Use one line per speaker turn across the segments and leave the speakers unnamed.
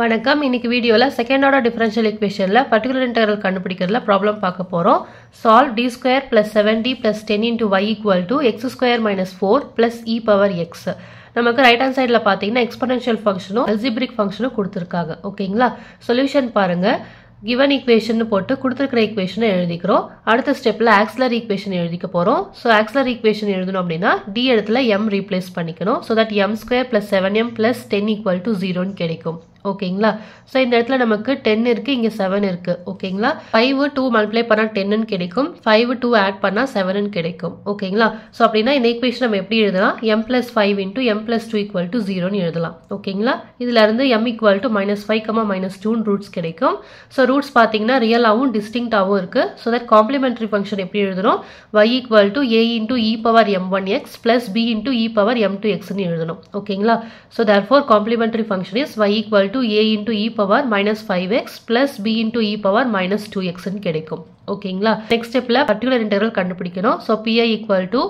வணக்கம். இன்னைக்கு வீடியோவில் செகண்ட் ஆர்டர் டிஃபரன்ஷியல் இக்குவேஷனில் பர்டிகுலர் இன்டகரல் கண்டுபிடிக்கிறதுல ப்ராப்ளம் பார்க்க போகிறோம் solve D square plus seven D plus ten into y equal to x square minus four plus e power x நமக்கு right hand சைடில் பார்த்தீங்கன்னா எக்ஸ்பனன்ஷியல் ஃபங்க்ஷனும் அல்ஜிபிரிக் ஃபங்க்ஷனும் கொடுத்துருக்காங்க. ஓகேங்களா? சொல்யூஷன் பாருங்கள் கிவன் ஈக்குவேஷன் போட்டு கொடுத்துருக்கிற ஈக்குவேஷனை எழுதிக்கிறோம். அடுத்த ஸ்டெப்பில் ஆக்ஸ்லர் ஈக்குவேஷன் எழுதிக்க போகிறோம் ஸோ ஆக்ஸ்லர் ஈக்குவேஷன் எழுதணும் அப்படின்னா டி இடத்துல எம் ரீப்ளேஸ் பண்ணிக்கணும். So that M square plus seven M plus ten equal to ஜீரோன்னு கிடைக்கும். ஓகேங்களா? ஸோ இந்த இடத்துல நமக்கு டென் இருக்கு இங்கே செவன் இருக்கு. ஓகேங்களா? ஃபைவ் டூ மல்டிப்ளை பண்ணால் டென்னு கிடைக்கும். ஃபைவ் டூ ஆட் பண்ணால் செவன் கிடைக்கும். ஓகேங்களா? ஸோ அப்படின்னா இந்த ஈக்குவேஷன் நம்ம எப்படி எழுதலாம்? M plus five into M plus two equal to ஜீரோன்னு எழுதலாம். ஓகேங்களா? இதுல இருந்து M equal to minus five comma minus டூன்னு ரூட்ஸ் கிடைக்கும். ஸோ ரூட்ஸ் பார்த்தீங்கன்னா ரியலாகவும் டிஸ்டிங்டாகவும் இருக்கு. ஸோ தட் காம்ப்ளிமெண்ட்ரி ஃபங்க்ஷன் எப்படி எழுதணும் y equal to A into e power M one x plus B into e power M two எக்ஸ்னு எழுதணும். ஓகேங்களா? So therefore complementary function is y equal to A into e power minus five x plus B into e power minus two எக்ஸ்னு கிடைக்கும். ஓகேங்களா next ஸ்டெப்ல particular integral கண்டுபிடிக்கணும். So PI equal to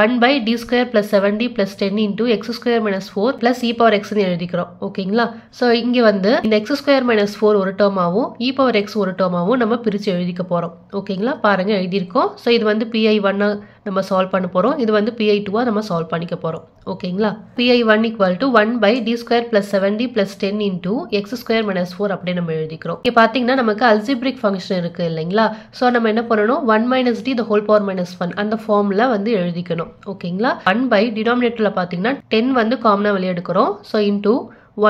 one by D square plus seven D plus ten into x square minus four plus e power எக்ஸ்னு எழுதிக்கிறோம். ஓகேங்களா so இங்கே வந்து இந்த எக்ஸ் ஸ்கொயர் மைனஸ் ஃபோர் ஒரு டேர்மாவும் இ பவர் எக்ஸ் ஒரு டேர்மாவும் நம்ம பிரித்து எழுதிக்க போகிறோம் ஓகேங்களா பாருங்க எழுதியிருக்கோம். ஸோ இது வந்து பிஐ ஒன்னு நம்ம சால்வ் பண்ண போகிறோம் இது வந்து பிஐ டூவாக நம்ம சால்வ் பண்ணிக்க போகிறோம் ஓகேங்களா PI one equal to one by D square plus seven D plus ten into x square minus four அப்படியே நம்ம எழுதிக்கிறோம். இங்கே பார்த்தீங்கன்னா நமக்கு அல்ஜிப்ரிக் ஃபங்க்ஷன் இருக்குது இல்லைங்களா? ஸோ நம்ம என்ன பண்ணணும்? One minus D the whole power minus one அந்த ஃபார்மில் வந்து எழுதிக்கணும். ஓகேங்களா ஒன் பை டினாமினேட்டரில் பார்த்தீங்கன்னா டென் வந்து காமனாக வெளியே எடுக்கிறோம். So into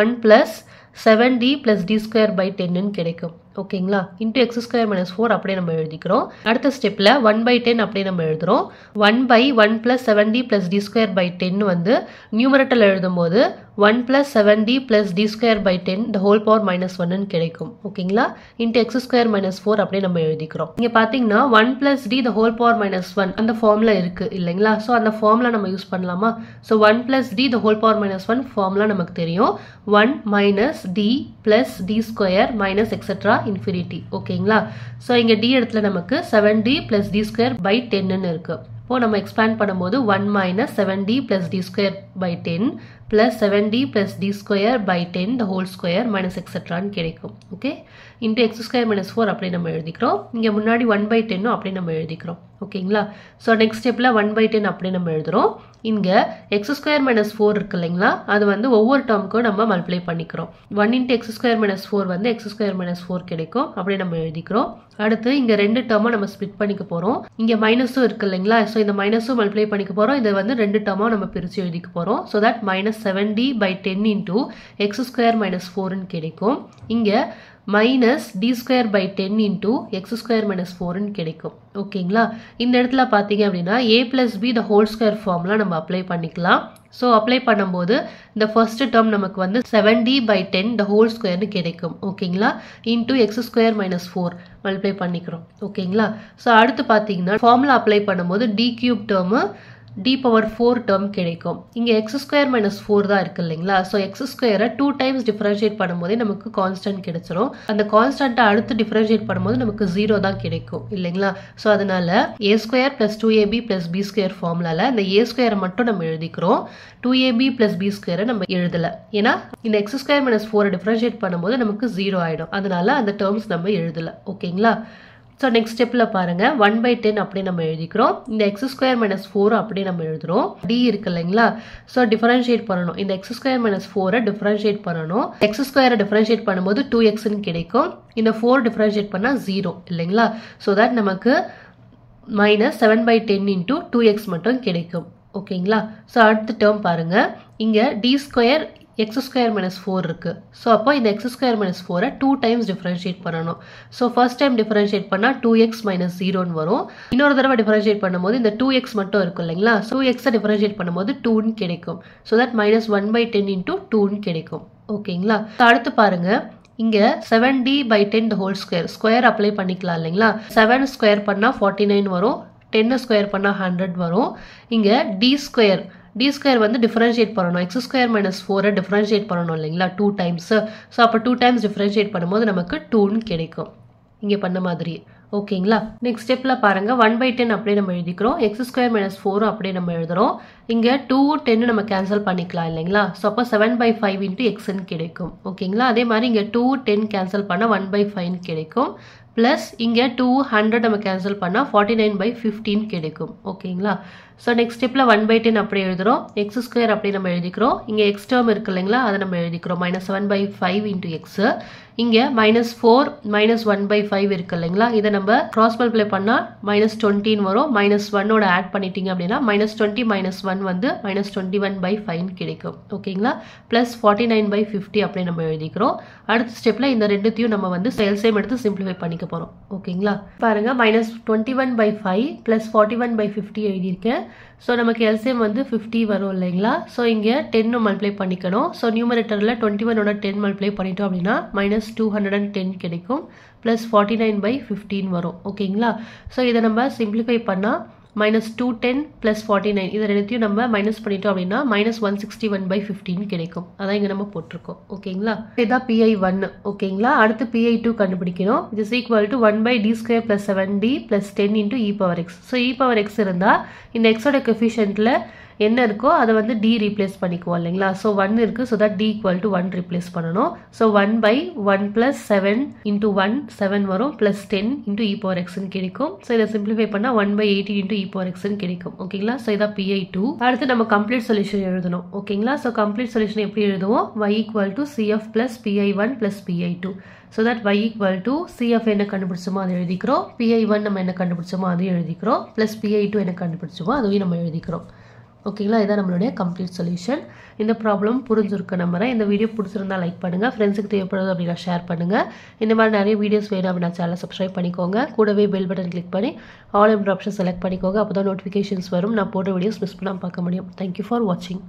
one plus seven D plus D square by டென்னு கிடைக்கும். ஓகேங்களா? Into x square minus four அப்படியே நம்ம எழுதிக்கிறோம். அடுத்த ஸ்டெப்பில் ஒன் பை டென் அப்படியே நம்ம எழுதுகிறோம் one by one plus seven D plus D square by ten வந்து நியூமரட்டில் எழுதும்போது one plus seven D plus D square by ten the whole power minus ஒன்னு கிடைக்கும். ஓகேங்களா? Into x square minus four அப்படியே நம்ம எழுதிக்கிறோம். இங்கே பார்த்தீங்கன்னா one plus D the whole power minus one அந்த ஃபார்மில் இருக்கு இல்லைங்களா? ஸோ அந்த ஃபார்முலா நம்ம யூஸ் பண்ணலாமா? So one plus D the whole power minus one formula நமக்கு தெரியும். One minus D plus D square minus etcetera infinity ஓகேங்களா? ஸோ இங்கே டி இடத்துல நமக்கு seven D plus D square by டென்னு இருக்குது இப்போது நம்ம எக்ஸ்பேண்ட் பண்ணும்போது one minus seven D plus D square by ten plus seven D plus D square by ten the whole square minus எக்ஸெட்ரான்னு கிடைக்கும். Okay into x square minus four அப்படி நம்ம எழுதிக்கிறோம். இங்கே முன்னாடி ஒன் பை டென்னும் அப்படி நம்ம எழுதிக்கிறோம். ஓகேங்களா? ஸோ நெக்ஸ்ட் ஸ்டெப்பில் ஒன் பை டென் அப்படி நம்ம எழுதுகிறோம் இங்கே எக்ஸ் ஸ்கொயர் மைனஸ் ஃபோர் இருக்கு இல்லைங்களா? அது வந்து ஒவ்வொரு டேர்முக்கும் நம்ம மல்டிப்ளை பண்ணிக்கிறோம். One into x square minus four வந்து எக்ஸ் ஸ்கொயர் மைனஸ் ஃபோர் கிடைக்கும். அப்படி நம்ம எழுதிக்கிறோம். அடுத்து இங்கே ரெண்டு டேர்மாக நம்ம ஸ்பிட் பண்ணிக்க போகிறோம் இங்கே மைனஸும் இருக்கு இல்லைங்களா? ஸோ இந்த மைனஸும் மல்டிப்ளை பண்ணிக்க போகிறோம் இதை வந்து ரெண்டு டேர்மாக நம்ம பிரித்து எழுதிக்க போகிறோம் so that minus seven D by ten into x square minus ஃபோர்னு கிடைக்கும். இங்கே minus D square by ten into x square minus ஃபோர்னு கிடைக்கும். ஓகேங்களா? இந்த இடத்துல பார்த்தீங்க அப்படின்னா A plus B the whole square ஃபார்ம்லாம் நம்ம அப்ளை பண்ணிக்கலாம். ஸோ அப்ளை பண்ணும்போது இந்த ஃபர்ஸ்ட் டேர்ம் நமக்கு வந்து seven t by ten the whole ஸ்கொயர்னு கிடைக்கும். ஓகேங்களா? Into x square minus four multiply பண்ணிக்கிறோம். ஓகேங்களா? ஸோ அடுத்து பார்த்தீங்கன்னா ஃபார்முலா அப்ளை பண்ணும்போது t cube term t power four term கிடைக்கும். இங்கே எக்ஸ் ஸ்கொயர் மைனஸ் ஃபோர் தான் இருக்கு இல்லைங்களா? ஸோ எக்ஸ் ஸ்கொயரை டூ டைம்ஸ் டிஃபரன்ஷியேட் பண்ணும்போதே நமக்கு கான்ஸ்டன்ட் கிடைச்சிரும். அந்த கான்ஸ்டன்ட்டை அடுத்து டிஃபரன்ஷியேட் பண்ணும்போது நமக்கு ஜீரோ தான் கிடைக்கும் இல்லைங்களா? ஸோ அதனால a square plus two a b plus b square ஃபார்முலால இந்த ஏ ஸ்கொயரை மட்டும் நம்ம எழுதிக்கிறோம். டூ ஏபி பிளஸ் பி ஸ்கொயரை நம்ம எழுதலை. ஏன்னா இந்த எக்ஸ் ஸ்கொயர் மைனஸ் ஃபோரை டிஃபரன்ஷியேட் பண்ணும்போது நமக்கு ஜீரோ ஆகிடும் அதனால அந்த டேர்ம்ஸ் நம்ம எழுதலை. ஓகேங்களா ஸோ நெக்ஸ்ட் ஸ்டெப்பில் பாருங்கள் ஒன் பை டென் அப்படி நம்ம எழுதிக்கிறோம். இந்த எக்ஸ் ஸ்கொயர் மைனஸ் ஃபோர் அப்படி நம்ம எழுதுகிறோம் டி இருக்கு இல்லைங்களா? ஸோ டிஃபரன்ஷியேட் பண்ணணும். இந்த எக்ஸ் ஸ்கொயர் மைனஸ் ஃபோரை டிஃபரன்ஷியேட் பண்ணணும். எக்ஸ் ஸ்கொயரை டிஃபரன்ஷியேட் பண்ணும்போது டூ எக்ஸ்னு கிடைக்கும். இந்த ஃபோர் டிஃபரன்ஷியேட் பண்ணால் ஜீரோ இல்லைங்களா? ஸோ தட் நமக்கு minus seven by ten into two x மட்டும் கிடைக்கும். ஓகேங்களா ஸோ அடுத்த டேர்ம் பாருங்கள் இங்கே t square x square minus four இருக்குது ஸோ அப்போ இந்த எக்ஸ் ஸ்கொயர் மைனஸ் ஃபோரை டூ டைம்ஸ் டிஃபரன்ஷியேட் பண்ணணும். ஸோ ஃபர்ஸ்ட் டைம் டிஃபரன்ஷியேட் பண்ணால் டூ எக்ஸ் மைனஸ் ஜீரோன்னு வரும். இன்னொரு தடவை டிஃபரன்ஷியேட் பண்ணும்போது இந்த டூ எக்ஸ் மட்டும் இருக்கும் இல்லைங்களா? டூ எக்ஸை டிஃபரன்ஷியேட் பண்ணும்போது டூன்னு கிடைக்கும். So that minus one by ten into டூன்னு கிடைக்கும். ஓகேங்களா? அடுத்து பாருங்க. இங்கே seven t by ten the whole square square apply பண்ணிக்கலாம் இல்லைங்களா? செவன் ஸ்கொயர் பண்ணால் ஃபார்ட்டி நைன் வரும். டென்னு ஸ்கொயர் பண்ணால் ஹண்ட்ரட் வரும். இங்கே டி ஸ்கொயர் டி ஸ்கொயர் வந்து டிஃப்ரென்ஷியேட் பண்ணணும். எக்ஸ் ஸ்கொயர் மைனஸ் ஃபோரை டிஃப்ரென்ஷியேட் பண்ணணும் இல்லைங்களா? டூ டைம்ஸு ஸோ அப்போ டூ டைம்ஸ் டிஃப்ரென்ஷியேட் பண்ணும்போது நமக்கு டூன்னு கிடைக்கும். இங்கே பண்ண மாதிரி. ஓகேங்களா? நெக்ஸ்ட் ஸ்டெப்பில் பாருங்கள் ஒன் பை டென் அப்படியே நம்ம எழுதிக்கிறோம். எக்ஸ் ஸ்கொயர் மைனஸ் ஃபோரும் அப்படியே நம்ம எழுதுகிறோம் இங்கே டூ டென்னு நம்ம கேன்சல் பண்ணிக்கலாம் இல்லைங்களா? ஸோ அப்போ செவன் பை ஃபைவ் இன்ட்டு எக்ஸ்ன்னு கிடைக்கும். ஓகேங்களா? அதே மாதிரி இங்கே டூ டென் கேன்சல் பண்ணால் ஒன் பை ஃபைவ்னு கிடைக்கும். ப்ளஸ் இங்கே டூ ஹண்ட்ரட் நம்ம கேன்சல் பண்ணால் ஃபார்ட்டி நைன் பை ஃபிஃப்டீன் கிடைக்கும். ஓகேங்களா? ஸோ நெக்ஸ்ட் ஸ்டெப்பில் ஒன் பை டென் அப்படி எழுதுகிறோம் எக்ஸ் ஸ்கொயர் அப்படி நம்ம எழுதிக்கிறோம். இங்கே எக்ஸ் டேர்ம் இருக்கு இல்லைங்களா? அதை நம்ம எழுதிக்கிறோம். Minus seven by five into x இங்கே minus four minus one by five இருக்கு இல்லைங்களா? இதை நம்ம கிராஸ் மல்டிப்ளை பண்ணால் மைனஸ் டுவெண்ட்டின்னு வரும். மைனஸ் ஒன்னோட ஆட் பண்ணிட்டீங்க அப்படின்னா மைனஸ் டுவெண்ட்டி மைனஸ் ஒன் வந்து minus twenty one by five கிடைக்கும். ஓகேங்களா plus forty nine by fifty அப்படி நம்ம எழுதிக்கிறோம். அடுத்த ஸ்டெப்பில் இந்த ரெண்டுத்தையும் நம்ம வந்து எல்சேம் எடுத்து சிம்பிளிஃபை பண்ணிக்க போகிறோம் ஓகேங்களா பாருங்க minus twenty one by five plus forty one by fifty எழுதியிருக்கேன் ஸோ நமக்கு எல்சிஎம் வந்து ஃபிஃப்டி வரும் இல்லைங்களா? ஸோ இங்கே டென்னு மல்டிப்ளை பண்ணிக்கணும். ஸோ நியூமரேட்டரில் டுவெண்ட்டி ஒனோட டென் மல்டிப்ளை பண்ணிட்டோம் அப்படின்னா minus two hundred and ten கிடைக்கும். Plus forty nine by fifteen வரும் ஓகேங்களா ஸோ இதை நம்ம சிம்பிளிஃபை பண்ணால் minus two ten plus forty nine இதை ரெண்டுத்தையும் நம்ம மைனஸ் பண்ணிட்டோம் அப்படின்னா minus one sixty one by fifteen கிடைக்கும். அதான் இங்கே நம்ம போட்டிருக்கோம். ஓகேங்களா இதான் பிஐ ஒன் ஓகேங்களா அடுத்து பிஐ டூ கண்டுபிடிக்கணும். இது is equal to one by t square plus seven t plus ten into e power x so e power x இருந்தால் இந்த எக்ஸோட கெஃபிஷியன்ட்டில் என்ன இருக்கோ அதை வந்து டி ரீப்ளேஸ் பண்ணிக்குவோம் இல்லைங்களா? ஸோ ஒன் இருக்குது so that t equal to one replace பண்ணணும். So one by one plus seven into one seven வரும் plus ten into e power எக்ஸ்னு கிடைக்கும். ஸோ இதை சிம்பிளிஃபை பண்ணால் one by eighty into e power எக்ஸ்னு கிடைக்கும். ஓகேங்களா ஸோ இதான் பிஐ டூ அடுத்து நம்ம கம்ப்ளீட் சொல்யூஷன் எழுதணும். ஓகேங்களா ஸோ கம்ப்ளீட் சொல்யூஷன் எப்படி எழுதுவோம்? Y equal to CF plus PI one plus PI two so that y equal to CF என்ன கண்டுபிடிச்சோமோ அதை எழுதிக்கிறோம். பிஐ ஒன் நம்ம என்ன கண்டுபிடிச்சோமோ அதையும் எழுதிக்கிறோம். ப்ளஸ் பிஐ டூ என்ன கண்டுபிடிச்சோமோ அதையும் நம்ம எழுதிக்கிறோம். ஓகேங்களா? இதான் நம்மளுடைய கம்ப்ளீட் சொல்யூஷன் இந்த ப்ராப்ளம் புரிஞ்சிருக்க நம்புறேன் இந்த வீடியோ பிடிச்சிருந்தா லைக் பண்ணுங்கள் ஃப்ரெண்ட்ஸுக்கு தேவைப்படுது அப்படின்னா ஷேர் பண்ணுங்கள் இந்த மாதிரி நிறைய வீடியோஸ் வேணும் அப்படின்னா சேனலை சப்ஸ்கிரைப் பண்ணிக்கோங்க. கூடவே பெல் பட்டன் கிளிக் பண்ணி ஆல் என்ற ஆப்ஷன் செலக்ட் பண்ணிக்கோங்க. அப்போ தான் நோட்டிஃபிகேஷன்ஸ் வரும். நான் போட்ட வீடியோஸ் மிஸ் பண்ணாமல் பார்க்க முடியும். தேங்க்யூ ஃபார் வாட்சிங்